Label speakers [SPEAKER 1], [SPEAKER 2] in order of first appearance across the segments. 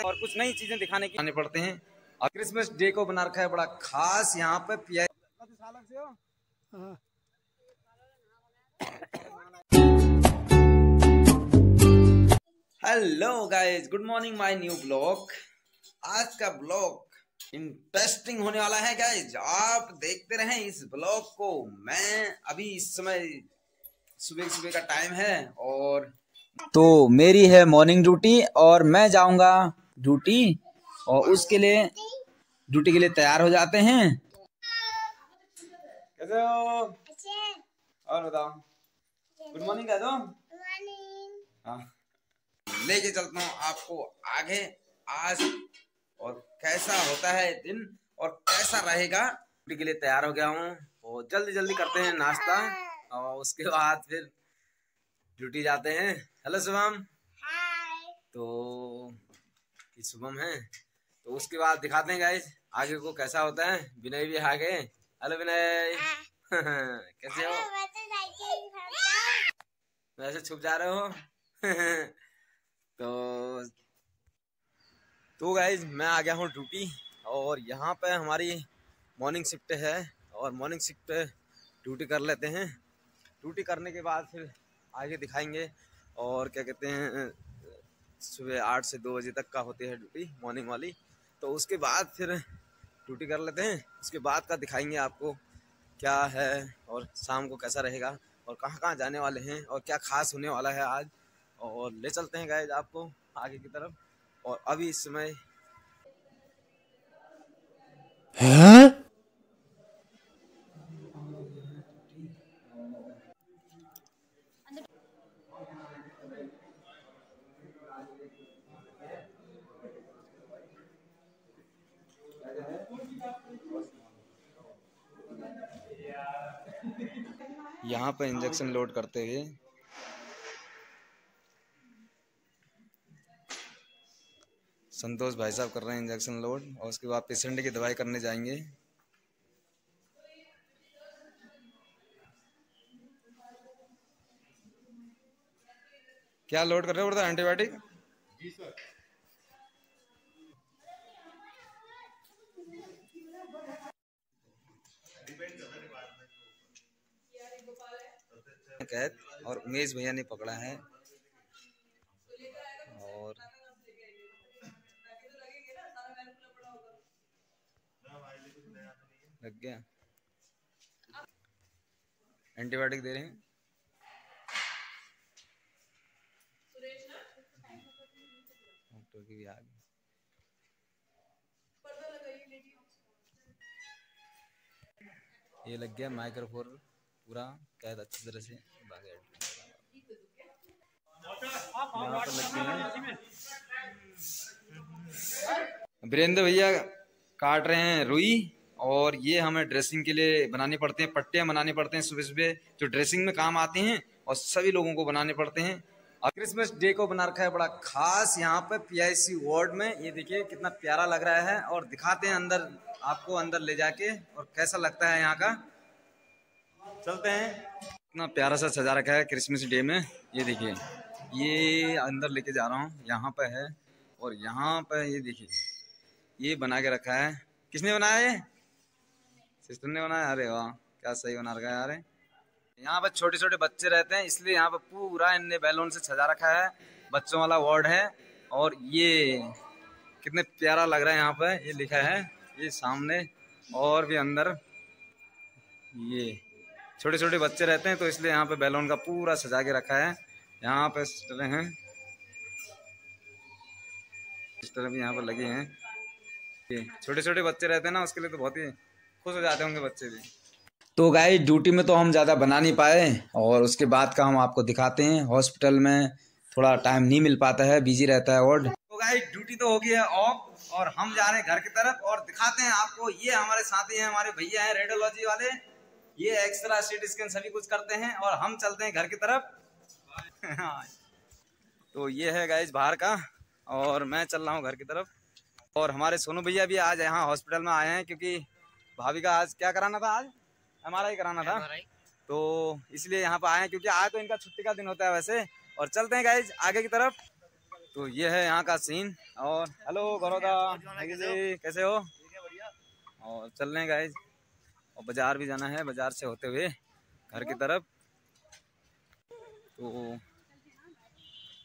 [SPEAKER 1] हैं और कुछ नई चीज़ें दिखाने की आने पड़ते हैं। और क्रिसमस डे को बना रखा है बड़ा खास यहाँ पे पिया hello guys good morning my new blog आज का ब्लॉग इंटरेस्टिंग होने वाला है गाइस आप देखते रहें इस ब्लॉग को। मैं अभी इस समय सुबह सुबह का टाइम है और तो मेरी है मॉर्निंग ड्यूटी और मैं जाऊँगा ड्यूटी और उसके लिए ड्यूटी के लिए तैयार हो जाते हैं। कैसे हो? और बताओ। गुड मॉर्निंग कह दो। हाँ। लेके चलता हूँ आपको आगे। आज और कैसा होता है दिन और कैसा रहेगा? ड्यूटी के लिए तैयार हो गया हूँ। और जल्दी जल्दी करते हैं नाश्ता और उसके बाद फिर ड्यूटी जाते हैं। हेलो शुभम। तो ये शुभम है। तो उसके बाद दिखाते हैं गाइस आगे को कैसा होता है। विनय भी आ गए। हेलो विनय। कैसे हो? वैसे छुप जा रहे हो? तो तो गाइज़ मैं आ गया हूँ ड्यूटी और यहाँ पे हमारी मॉर्निंग शिफ्ट है और मॉर्निंग शिफ्ट ड्यूटी कर लेते हैं। ड्यूटी करने के बाद फिर आगे दिखाएँगे और क्या कहते हैं सुबह आठ से दो बजे तक का होती है ड्यूटी मॉर्निंग वाली। तो उसके बाद फिर ड्यूटी कर लेते हैं। उसके बाद का दिखाएँगे आपको क्या है और शाम को कैसा रहेगा और कहाँ कहाँ जाने वाले हैं और क्या खास होने वाला है आज। और ले चलते हैं गाइज़ आपको आगे की तरफ़। और अभी इस समय
[SPEAKER 2] है?
[SPEAKER 1] यहाँ पर इंजेक्शन लोड करते हुए संतोष भाई साहब कर रहे हैं इंजेक्शन लोड और उसके बाद पेशेंट की दवाई करने जाएँगे। क्या लोड कर रहे हो एंटीबायोटिक जी सर कैद और उमेश भैया ने पकड़ा है। और लग गया। एंटीबायोटिक दे रहे हैं। डॉक्टर की भी आ गई ये लग गया माइक्रोफोन पूरा कैद अच्छी तरह से वीरेंद्र भैया काट रहे हैं रुई और ये हमें ड्रेसिंग के लिए बनाने पड़ते हैं पट्टियाँ बनाने पड़ते हैं सुबह सुबह जो ड्रेसिंग में काम आते हैं और सभी लोगों को बनाने पड़ते हैं। और क्रिसमस डे को बना रखा है बड़ा खास यहाँ पे पीआईसी वार्ड में ये देखिए कितना प्यारा लग रहा है और दिखाते हैं अंदर आपको अंदर ले जाके और कैसा लगता है यहाँ का? चलते हैं। इतना प्यारा सा सजा रखा है क्रिसमस डे में। ये देखिए, ये अंदर लेके जा रहा हूँ, यहाँ पे है और यहाँ पे ये देखिए, ये बना के रखा है। किसने बनाया ये? सिस्टर ने बनाया? अरे वाह, क्या सही बना रखा है यार। यहाँ पर छोटे छोटे बच्चे रहते हैं, इसलिए यहाँ पर पूरा इनने बैलून से सजा रखा है। बच्चों वाला वार्ड है और ये कितने प्यारा लग रहा है यहाँ पर ये लिखा है, ये सामने और भी अंदर। ये छोटे छोटे बच्चे रहते हैं तो इसलिए यहाँ पे बैलून का पूरा सजा के रखा है। यहाँ पे सिस्टर हैं। सिस्टर भी यहाँ पर लगे हैं। छोटे छोटे बच्चे रहते हैं ना, उसके लिए तो बहुत ही खुश हो जाते होंगे बच्चे भी। तो गाय ड्यूटी में तो हम ज़्यादा बना नहीं पाए और उसके बाद का हम आपको दिखाते हैं। हॉस्पिटल में थोड़ा टाइम नहीं मिल पाता है बिज़ी रहता है और तो गाय ड्यूटी तो हो गई है ऑफ़ और हम जा रहे हैं घर की तरफ़ और दिखाते हैं आपको। ये हमारे साथी हैं, हमारे भैया हैं रेडियोलॉजी वाले। ये एक्सरा सीटी स्कैन सभी कुछ करते हैं और हम चलते हैं घर की तरफ़। तो ये है गाइज़ बाहर का और मैं चल रहा हूँ घर की तरफ़। और हमारे सोनू भैया भी आज यहाँ हॉस्पिटल में आए हैं क्योंकि भाभी का आज क्या कराना था आज? हमारा ही कराना था। तो इसलिए यहाँ पर आए हैं क्योंकि आज तो इनका छुट्टी का दिन होता है वैसे। और चलते हैं गाइज़ आगे की तरफ़। तो ये है यहाँ का सीन और हेलो गौरवदा जी कैसे हो? और चल रहे हैं गाइज़ और बाज़ार भी जाना है, बाज़ार से होते हुए घर की तरफ़। तो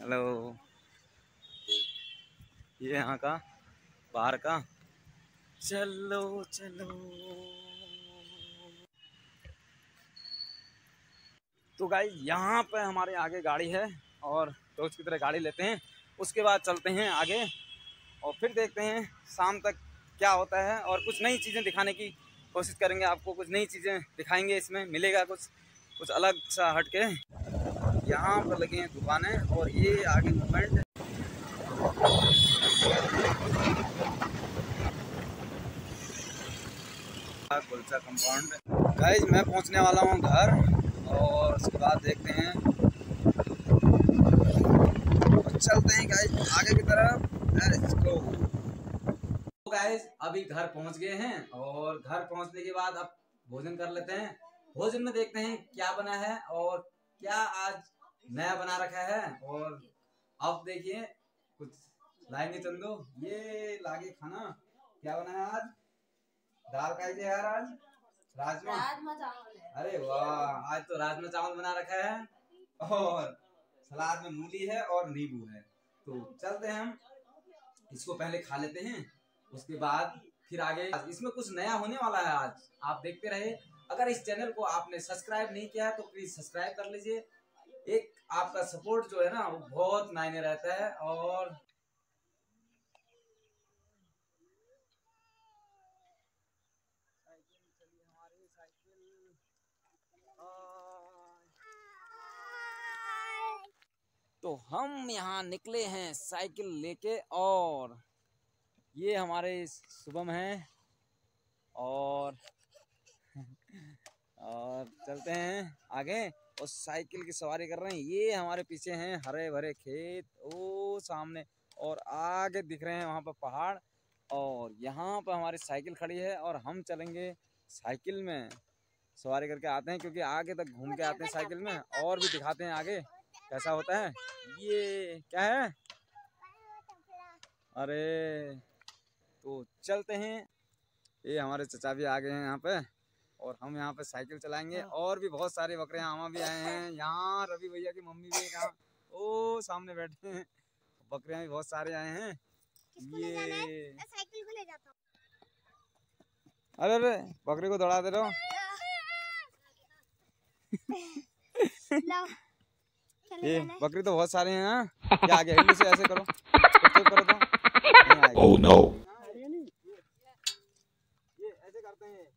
[SPEAKER 1] हेलो। ये यहाँ का, बाहर का। चलो चलो। तो गाइज़ यहाँ पे हमारे आगे गाड़ी है और रोज की तरह गाड़ी लेते हैं। उसके बाद चलते हैं आगे और फिर देखते हैं शाम तक क्या होता है और कुछ नई चीज़ें दिखाने की। कोशिश करेंगे आपको कुछ नई चीज़ें दिखाएँगे इसमें, मिलेगा कुछ कुछ अलग सा हट के यहाँ पर लगे हैं दुकानें और ये आगे मूवमेंट कुलचा कंपाउंड। गाइज़ मैं पहुँचने वाला हूँ घर और उसके बाद देखते हैं। चलते हैं गाइज़ आगे की तरफ़। लेट्स गो गाइज़ अभी घर पहुँच गए हैं और घर पहुँचने के बाद अब भोजन कर लेते हैं। भोजन में देखते हैं क्या बना है और क्या आज नया बना रखा है। और अब देखिए कुछ लाएँगे चंदो। ये लागे खाना। क्या बना है आज? दाल का है यार आज? राजमा।
[SPEAKER 3] राजमा चावल
[SPEAKER 1] अरे वाह आज तो राजमा चावल बना रखा है। और सलाद में मूली है और नींबू है। तो चलते हैं हम। इसको पहले खा लेते हैं। उसके बाद फिर आगे, इसमें कुछ नया होने वाला है आज। आप देखते रहे। अगर इस चैनल को आपने सब्सक्राइब नहीं किया है तो प्लीज़ सब्सक्राइब कर लीजिए। एक आपका सपोर्ट जो है ना, वो बहुत मायने रहता है। और तो हम यहाँ निकले हैं साइकिल लेके और ये हमारे शुभम हैं और और चलते हैं आगे और साइकिल की सवारी कर रहे हैं। ये हमारे पीछे हैं हरे भरे खेत, ओ सामने और आगे दिख रहे हैं वहाँ पर पहाड़ और यहाँ पर हमारी साइकिल खड़ी है और हम चलेंगे साइकिल में। सवारी करके आते हैं क्योंकि आगे तक घूम के आते हैं साइकिल में और भी दिखाते हैं आगे कैसा होता है। ये क्या है? अरे तो चलते हैं। ये हमारे चचा भी आ गए हैं यहाँ पे और हम यहाँ पे साइकिल चलाएँगे और भी बहुत सारे बकरे आमा भी आए हैं। यहाँ रवि भैया की मम्मी भी यहाँ ओ सामने बैठे हैं। बकरियाँ भी बहुत सारे आए हैं। ये
[SPEAKER 3] साइकिल को ले जाता
[SPEAKER 1] अरे अरे बकरी को दौड़ा दे रहे हो। ये बकरी तो बहुत सारे हैं हाँ। आगे से ऐसे करो। करो तो। नहीं आएगा। करते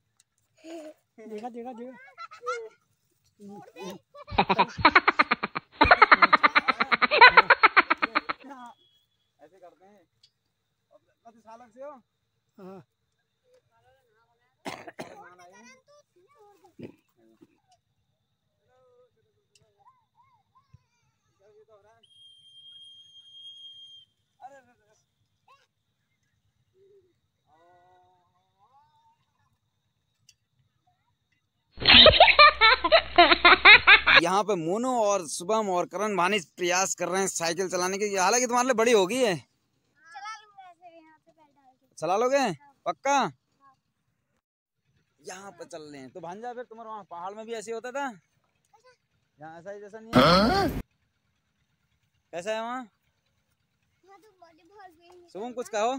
[SPEAKER 1] हैं
[SPEAKER 4] देखा देखा देखा।
[SPEAKER 1] ऐसे करते हैं। कति सालक से हो।
[SPEAKER 4] हाँ।
[SPEAKER 1] तो हो रहा है। यहाँ पे मोनू और शुभम और करण भानी प्रयास कर रहे हैं साइकिल चलाने की। हालाँकि तुम्हारे लिए बड़ी होगी है
[SPEAKER 3] चला लूँगा ऐसे यहाँ पे पैर डाल के।
[SPEAKER 1] चला लोगे? पक्का? यहाँ पे चल रहे हैं। तो भांजा फिर तुम्हारे वहाँ पहाड़ में भी ऐसे होता था? यहाँ ऐसा ही जैसा नहीं है? कैसा है वहाँ?
[SPEAKER 3] तो बॉडी बहुत बड़ी है।
[SPEAKER 1] शुभम कुछ कहो?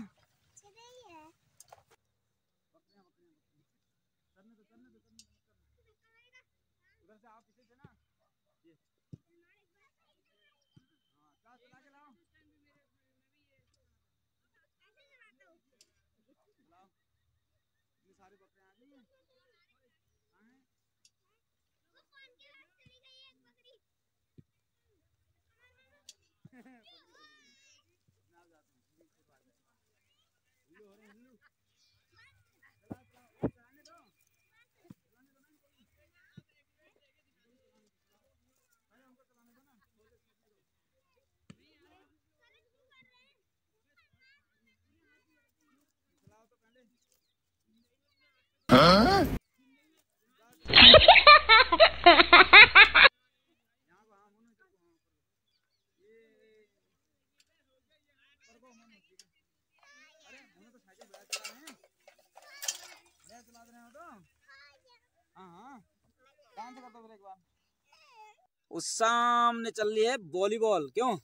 [SPEAKER 1] सामने चल रही है वॉलीबॉल। क्यों?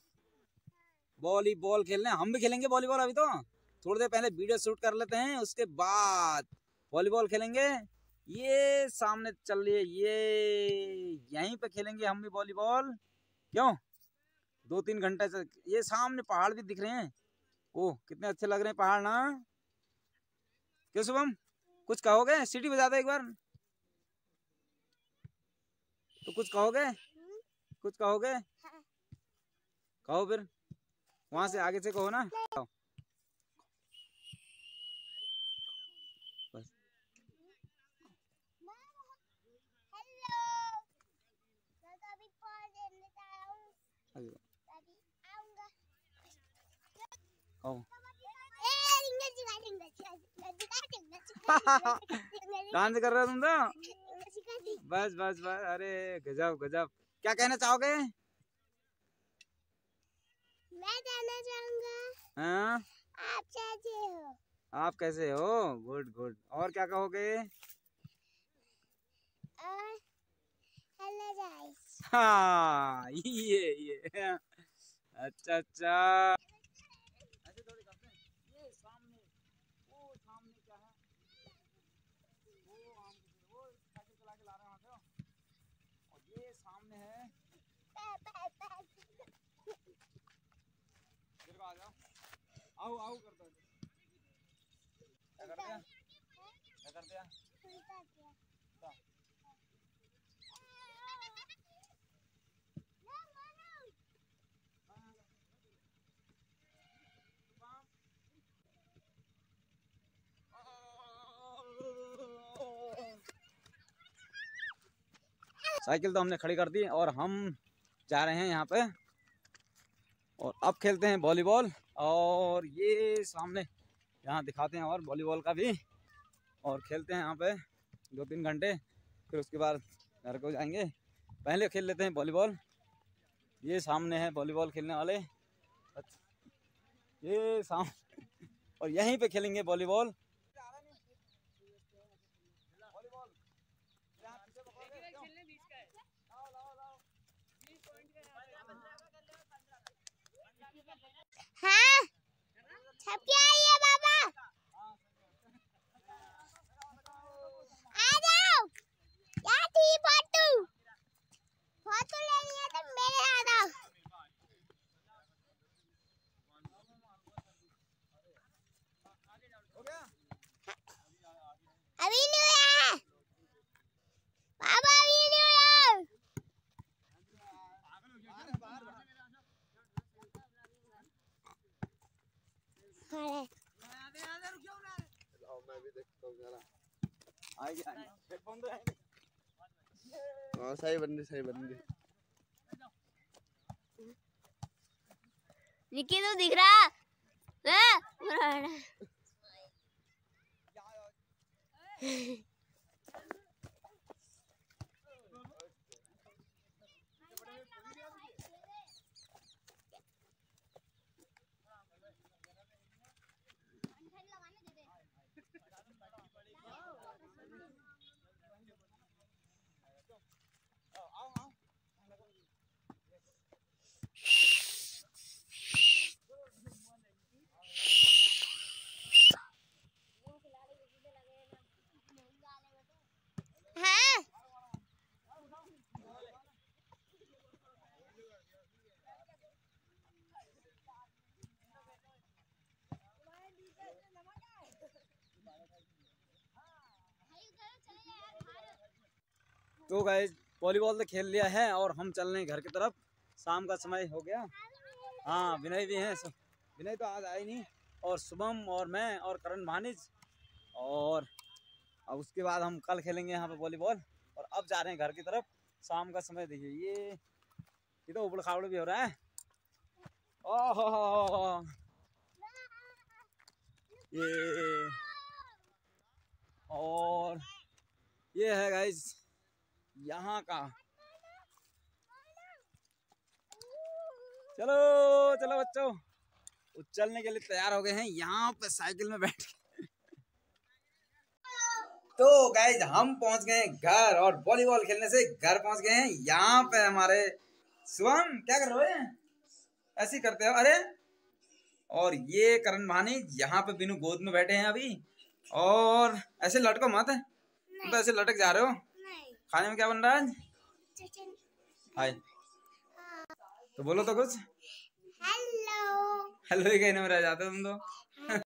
[SPEAKER 1] वॉलीबॉल खेलने हम भी खेलेंगे वॉलीबॉल अभी तो। थोड़ी देर पहले वीडियो शूट कर लेते हैं, उसके बाद वॉलीबॉल खेलेंगे। ये सामने चल रही है, ये यहीं पे खेलेंगे हम भी वॉलीबॉल। क्यों? दो तीन घंटे से ये सामने पहाड़ भी दिख रहे हैं। ओह, कितने अच्छे लग रहे हैं पहाड़ ना। क्यों शुभम? कुछ कहोगे? सीटी बजा दो एक बार। तो कुछ कहोगे? कुछ कहोगे? कहो फिर। वहाँ से आगे से कहो ना। कहो। बस।
[SPEAKER 3] हेलो मैं तो हूँ
[SPEAKER 1] डांस कर रहे हो तुम तो? बस बस बस। अरे गजब गजब। क्या कहना चाहोगे?
[SPEAKER 3] मैं कहना चाहूँगा
[SPEAKER 1] हाँ?
[SPEAKER 3] आप कैसे हो?
[SPEAKER 1] आप कैसे हो? गुड गुड और क्या कहोगे?
[SPEAKER 3] हेलो गाइस
[SPEAKER 1] हाँ ये ये. अच्छा अच्छा ऐसे थोड़ी करते हैं ये सामने वो सामने क्या है वो आम के पेड़, वो साइकिल चला के ला रहे हैं वहाँ से और ये सामने है इधर को आ जाओ आओ आओ कर दो क्या कर दिया क्या कर दिया क्या? साइकिल तो हमने खड़ी कर दी और हम जा रहे हैं यहाँ पे। और अब खेलते हैं वॉलीबॉल। और ये सामने यहाँ दिखाते हैं और वॉलीबॉल का भी। और खेलते हैं यहाँ पे दो तीन घंटे, फिर उसके बाद घर को जाएँगे। पहले खेल लेते हैं वॉलीबॉल ये सामने है वॉलीबॉल खेलने वाले। ये साम और यहीं पे खेलेंगे वॉलीबॉल
[SPEAKER 3] हाँ? छप के आई है बाबा? आ जाओ। क्या थी फ़ोटो? फ़ोटो ले है तो मेरे आ जाओ अभी नहीं हुआ बाबा अभी नहीं हुआ हाँ
[SPEAKER 1] आएँगे आएँगे हेडफोन तो आएँगे
[SPEAKER 2] हाँ सही बंदे सही बंदे।
[SPEAKER 3] निकी तो दिख रहा? है पुराना हाँ
[SPEAKER 1] तो गए वॉलीबॉल तो खेल लिया है और हम चल रहे हैं घर की तरफ़। शाम का समय हो गया। हाँ विनय भी हैं। विनय तो आज आए नहीं। और शुभम और मैं और करण भानिज और अब उसके बाद हम कल खेलेंगे यहाँ पे वॉलीबॉल और अब जा रहे हैं घर की तरफ़। शाम का समय देखिए, ये ये तो उबड़ खाबड़ भी हो रहा है। ओह ये, और ये है गाइस यहाँ का। चलो चलो बच्चों चलने के लिए तैयार हो गए हैं। यहाँ पे साइकिल में बैठ तो गाइज़ हम पहुँच गए घर और वॉलीबॉल खेलने से घर पहुँच गए हैं। यहाँ पे हमारे शिवम क्या कर रहे हैं? ऐसे करते हो। अरे, और ये करण भानी यहाँ पे बिनु गोद में बैठे हैं अभी। और ऐसे लटको मत तो ऐसे लटक जा रहे हो। खाने में क्या बन रहा है हाय। तो बोलो तो कुछ।
[SPEAKER 3] हेलो।
[SPEAKER 1] हेलो ही कहने में रह जाते हो तुम तो।